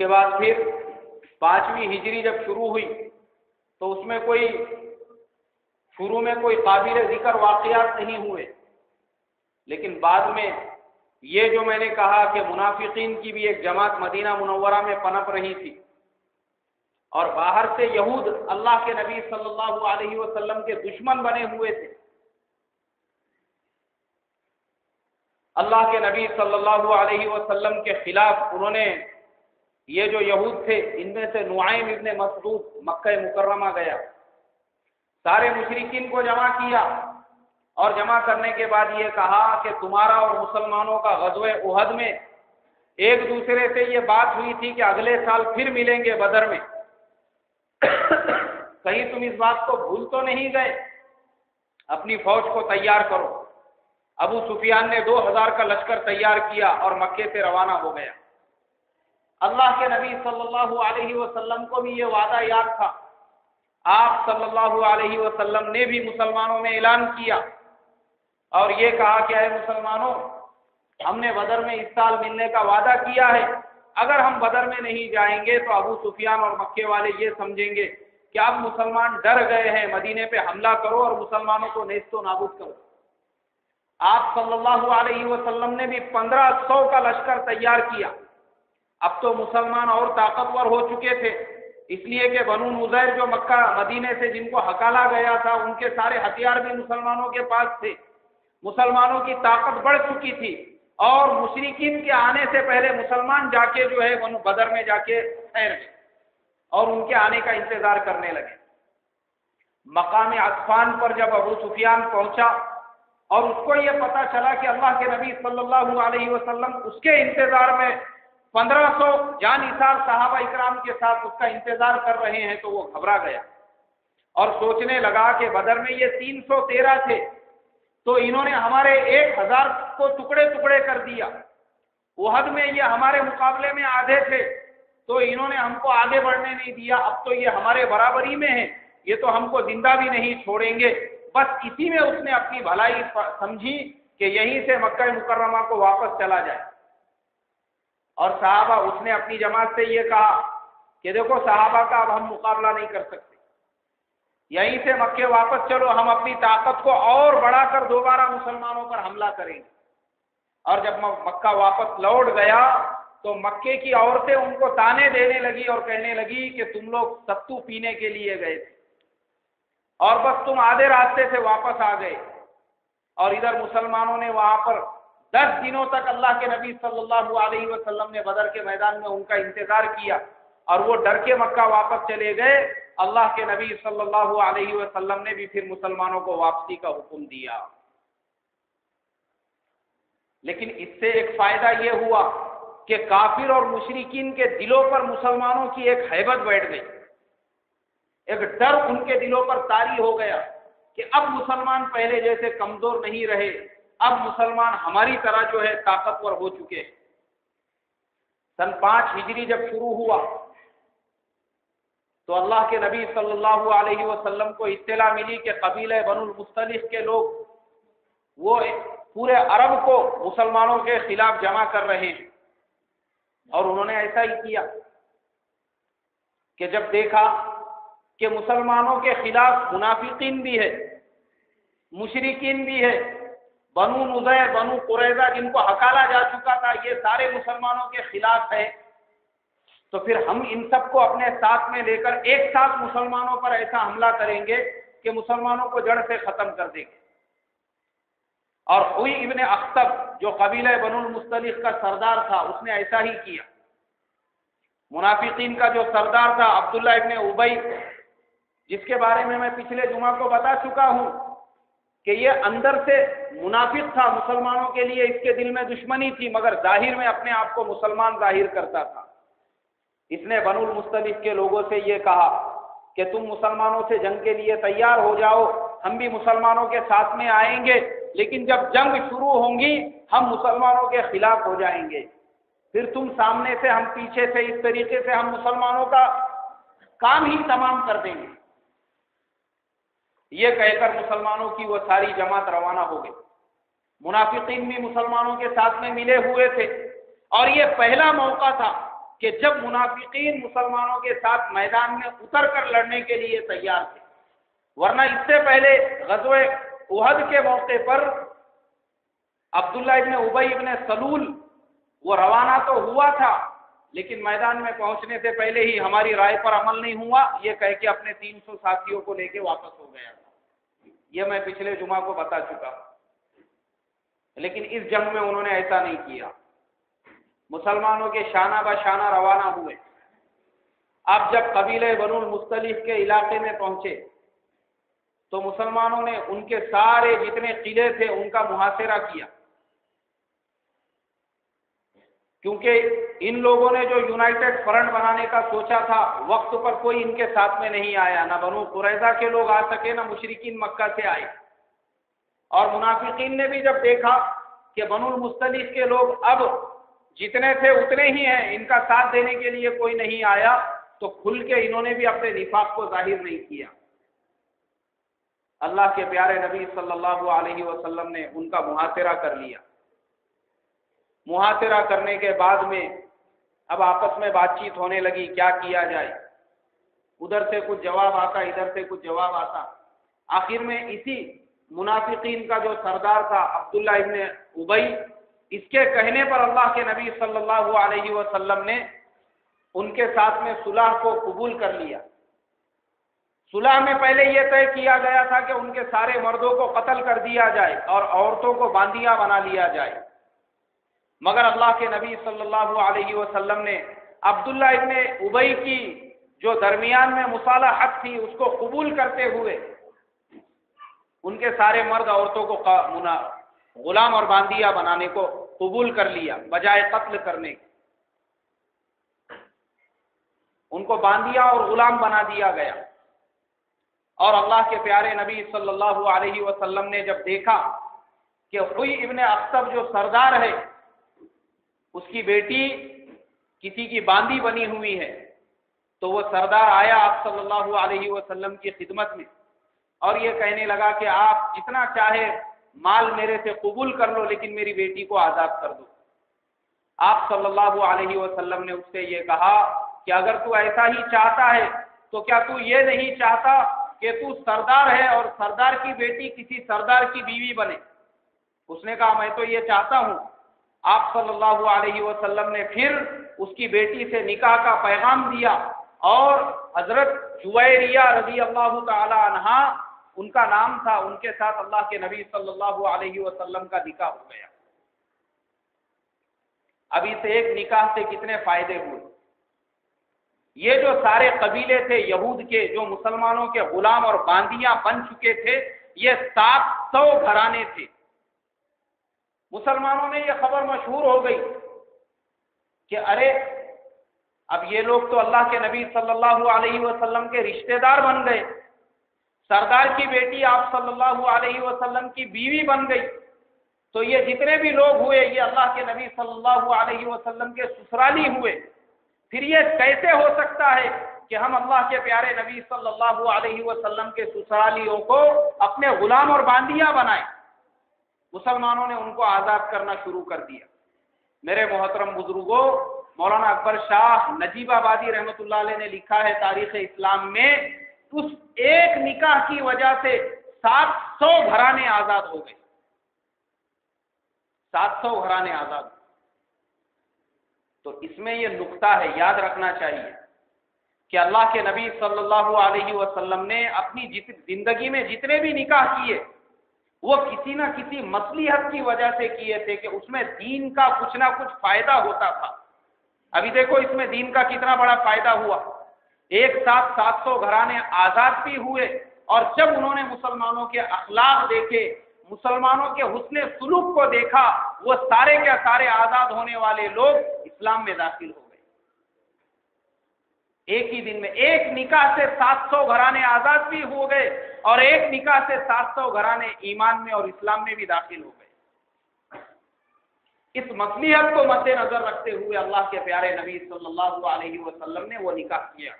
उसके बाद फिर पांचवी हिजरी जब शुरू हुई तो उसमें कोई, शुरू में कोई काबिल ज़िक्र वाकयात नहीं हुए। लेकिन बाद में ये जो मैंने कहा कि मुनाफिकीन की भी एक जमात मदीना मुनवरा में पनप रही थी, और बाहर से यहूद अल्लाह के नबी सल्लल्लाहु अलैहि वसल्लम के दुश्मन बने हुए थे। अल्लाह के नबी सल्लल्लाहु अलैहि वसल्लम के खिलाफ उन्होंने ये जो यहूद थे, इनमें से नुआइम इब्ने मसरूद मक्का मुकर्रमा गया। सारे मुशरकिन को जमा किया और जमा करने के बाद ये कहा कि तुम्हारा और मुसलमानों का गजब उहद में एक दूसरे से ये बात हुई थी कि अगले साल फिर मिलेंगे बदर में। कहीं तुम इस बात को भूल तो नहीं गए? अपनी फौज को तैयार करो। अबू सुफियान ने दो हज़ार का लश्कर तैयार किया और मक्के से रवाना हो गया। अल्लाह के नबी सल्लल्लाहु अलैहि वसल्लम को भी ये वादा याद था। आप सल्लल्लाहु अलैहि वसल्लम ने भी मुसलमानों में ऐलान किया। और ये कहा कि है मुसलमानों, हमने बदर में इस साल मिलने का वादा किया है। अगर हम बदर में नहीं जाएँगे तो अबू सुफियान और मक्के वाले ये समझेंगे कि अब मुसलमान डर गए हैं, मदीने पे हमला करो और मुसलमानों को नेस्तो नाबूद करो। आप सल्लल्लाहु अलैहि वसल्लम ने भी पंद्रह सौ का लश्कर तैयार किया। अब तो मुसलमान और ताकतवर हो चुके थे। इसलिए कि बनु मुजैर जो मक्का, मदीने से जिनको हकाला गया था, उनके सारे हथियार भी मुसलमानों के पास थे। मुसलमानों की ताकत बढ़ चुकी थी और मुशरकिन के आने से पहले मुसलमान जाके जो है बनु बदर में जाके ठहर गए और उनके आने का इंतज़ार करने लगे। मकाम अतफान पर जब अबू सुफियान पहुँचा और उसको ये पता चला कि अल्लाह के नबी सल्लल्लाहु अलैहि वसल्लम उसके इंतज़ार में 1500 जान इसार साहबा इकराम के साथ उसका इंतज़ार कर रहे हैं तो वो घबरा गया। और सोचने लगा कि बदर में ये 313 थे तो इन्होंने हमारे एक हज़ार को टुकड़े टुकड़े कर दिया। वहद में ये हमारे मुकाबले में आधे थे तो इन्होंने हमको आगे बढ़ने नहीं दिया। अब तो ये हमारे बराबरी में है, ये तो हमको ज़िंदा भी नहीं छोड़ेंगे। बस इसी में उसने अपनी भलाई समझी कि यहीं से मक्का मुकर्रमा को वापस चला जाए। और साहबा, उसने अपनी जमात से ये कहा कि देखो, साहबा का अब हम मुकाबला नहीं कर सकते। यहीं से मक्के वापस चलो, हम अपनी ताकत को और बढ़ाकर दोबारा मुसलमानों पर हमला करेंगे। और जब मक्का वापस लौट गया तो मक्के की औरतें उनको ताने देने लगी और कहने लगी कि तुम लोग सत्तू पीने के लिए गए थे। और बस तुम आधे रास्ते से वापस आ गए। और इधर मुसलमानों ने वहाँ पर दस दिनों तक अल्लाह के नबी सल्लल्लाहु अलैहि वसल्लम ने बदर के मैदान में उनका इंतज़ार किया और वो डर के मक्का वापस चले गए। अल्लाह के नबी सल्लल्लाहु अलैहि वसल्लम ने भी फिर मुसलमानों को वापसी का हुक्म दिया। लेकिन इससे एक फ़ायदा यह हुआ कि काफिर और मुशरिकिन के दिलों पर मुसलमानों की एक हैबत बैठ गई। एक डर उनके दिलों पर तारी हो गया कि अब मुसलमान पहले जैसे कमज़ोर नहीं रहे। अब मुसलमान हमारी तरह जो है ताकतवर हो चुके हैं। सन पाँच हिजरी जब शुरू हुआ तो अल्लाह के नबी सल्लल्लाहु अलैहि वसल्लम को इत्तला मिली कि कबीले बनुल मुस्तलिफ के लोग, वो पूरे अरब को मुसलमानों के खिलाफ जमा कर रहे हैं। और उन्होंने ऐसा ही किया कि जब देखा कि मुसलमानों के खिलाफ मुनाफिकीन भी है, मुशरकिन भी है बनु नुजैर, बनु कुरैजा जिनको हकाला जा चुका था, ये सारे मुसलमानों के खिलाफ है। तो फिर हम इन सबको अपने साथ में लेकर एक साथ मुसलमानों पर ऐसा हमला करेंगे कि मुसलमानों को जड़ से खत्म कर देंगे। और हुई इबन अख्तब, जो कबील बनुल मुस्तलिफ का सरदार था, उसने ऐसा ही किया। मुनाफिकीन का जो सरदार था, अब्दुल्ला इबन उबई जिसके बारे में मैं पिछले जुमा को बता चुका हूँ कि ये अंदर से मुनाफिक था मुसलमानों के लिए, इसके दिल में दुश्मनी थी, मगर ज़ाहिर में अपने आप को मुसलमान ज़ाहिर करता था। इसने बनुल मुस्तलिफ के लोगों से ये कहा कि तुम मुसलमानों से जंग के लिए तैयार हो जाओ, हम भी मुसलमानों के साथ में आएँगे, लेकिन जब जंग शुरू होंगी, हम मुसलमानों के खिलाफ हो जाएँगे। फिर तुम सामने से, हम पीछे से, इस तरीके से हम मुसलमानों का काम ही तमाम कर देंगे। ये कहकर मुसलमानों की वो सारी जमात रवाना हो गई। मुनाफिकीन भी मुसलमानों के साथ में मिले हुए थे। और ये पहला मौका था कि जब मुनाफिकीन मुसलमानों के साथ मैदान में उतर कर लड़ने के लिए तैयार थे। वरना इससे पहले गजवे उहद के मौके पर अब्दुल्ला इबन उबई इबन सलूल, वो रवाना तो हुआ था लेकिन मैदान में पहुँचने से पहले ही हमारी राय पर अमल नहीं हुआ, ये कह के अपने 300 साथियों को लेके वापस हो गया। ये मैं पिछले जुमा को बता चुका लेकिन इस जंग में उन्होंने ऐसा नहीं किया। मुसलमानों के शाना ब शाना रवाना हुए। अब जब कबीले बनुल मुस्तलिफ के इलाके में पहुँचे तो मुसलमानों ने उनके सारे जितने किले थे, उनका मुहासरा किया। क्योंकि इन लोगों ने जो यूनाइटेड फ्रंट बनाने का सोचा था, वक्त पर कोई इनके साथ में नहीं आया। ना बनु कुरैजा के लोग आ सके, ना मुशरकिन मक्का से आए। और मुनाफिकीन ने भी जब देखा कि बनुल मुस्तलिफ के लोग अब जितने थे उतने ही हैं, इनका साथ देने के लिए कोई नहीं आया तो खुल के इन्होंने भी अपने निफाक को ज़ाहिर नहीं किया। अल्लाह के प्यारे नबी सल्लल्लाहु अलैहि वसल्लम ने उनका मुहासिरा कर लिया। मुहासिरा करने के बाद में अब आपस में बातचीत होने लगी, क्या किया जाए? उधर से कुछ जवाब आता, इधर से कुछ जवाब आता। आखिर में इसी मुनाफिकीन का जो सरदार था, अब्दुल्ला इब्ने उबई, इसके कहने पर अल्लाह के नबी सल्लल्लाहु अलैहि वसल्लम ने उनके साथ में सुलह को कबूल कर लिया। सुलह में पहले यह तय किया गया था कि उनके सारे मर्दों को कत्ल कर दिया जाए और औरतों को बांदिया बना लिया जाए। मगर अल्लाह के नबी सल्लल्लाहु अलैहि वसल्लम ने अब्दुल्ला इब्ने उबई की जो दरमियान में मुसाला हक थी, उसको कबूल करते हुए उनके सारे मर्द औरतों को गुलाम और बांदिया बनाने को कबूल कर लिया, बजाय कत्ल करने के। उनको बांदिया और गुलाम बना दिया गया। और अल्लाह के प्यारे नबी सल्लल्लाहु अलैहि वसल्लम ने जब देखा कि हुई इब्न अख्तब जो सरदार है उसकी बेटी किसी की बांदी बनी हुई है तो वो सरदार आया आप सल्लल्लाहु अलैहि वसल्लम की खिदमत में और ये कहने लगा कि आप जितना चाहे माल मेरे से कबूल कर लो, लेकिन मेरी बेटी को आज़ाद कर दो। आप सल्लल्लाहु अलैहि वसल्लम ने उससे ये कहा कि अगर तू ऐसा ही चाहता है तो क्या तू ये नहीं चाहता कि तू सरदार है और सरदार की बेटी किसी सरदार की बीवी बने? उसने कहा, मैं तो ये चाहता हूँ आप सल्लल्लाहु अलैहि वसल्लम ने फिर उसकी बेटी से निकाह का पैगाम दिया और हज़रत जुवैरिया रज़ी अल्लाह तहा उनका नाम था, उनके साथ अल्लाह के नबी सल्लल्लाहु अलैहि वसल्लम का निकाह हो गया। अभी से एक निकाह से कितने फ़ायदे हुए? ये जो सारे कबीले थे, यहूद के, जो मुसलमानों के गुलाम और बांदियाँ बन चुके थे, ये सात सौ घराने थे। मुसलमानों में यह खबर मशहूर हो गई कि अरे, अब ये लोग तो अल्लाह के नबी सल्लल्लाहु अलैहि वसल्लम के रिश्तेदार बन गए। सरदार की बेटी आप सल्लल्लाहु अलैहि वसल्लम की बीवी बन गई। तो ये जितने भी लोग हुए, ये अल्लाह के नबी सल्लल्लाहु अलैहि वसल्लम के ससुराली हुए। फिर ये कैसे हो सकता है कि हम अल्लाह के प्यारे नबी सल्लल्लाहु अलैहि वसल्लम के ससुरालियों को अपने गुलाम और बांदियाँ बनाए? मुसलमानों ने उनको आज़ाद करना शुरू कर दिया। मेरे मोहतरम बुजुर्गो, मौलाना अकबर शाह नजीबाबादी रहमतुल्लाह ने लिखा है तारीख इस्लाम में, उस एक निकाह की वजह से सात सौ घराने आज़ाद हो गए। सात सौ घराने आज़ाद। तो इसमें यह नुकता है, याद रखना चाहिए कि अल्लाह के नबी सल्लल्लाहु अलैहि वसल्लम ने अपनी ज़िंदगी में जितने भी निकाह किए वो किसी ना किसी मसलिहत की वजह से किए थे कि उसमें दीन का कुछ ना कुछ फ़ायदा होता था। अभी देखो इसमें दीन का कितना बड़ा फ़ायदा हुआ। एक साथ सात सौ घराने आज़ाद भी हुए और जब उन्होंने मुसलमानों के अखलाक देखे, मुसलमानों के हुसन सुलूक को देखा, वो सारे के सारे आज़ाद होने वाले लोग इस्लाम में दाखिल हो गए। एक ही दिन में एक निकाह से सात सौ घराने आज़ाद भी हो गए और एक निकाह से सात सौ घराने ईमान में और इस्लाम में भी दाखिल हो गए। इस मसलियत को मद्देनजर रखते हुए अल्लाह के प्यारे नबी सल्लल्लाहु अलैहि वसल्लम ने वो निकाह किया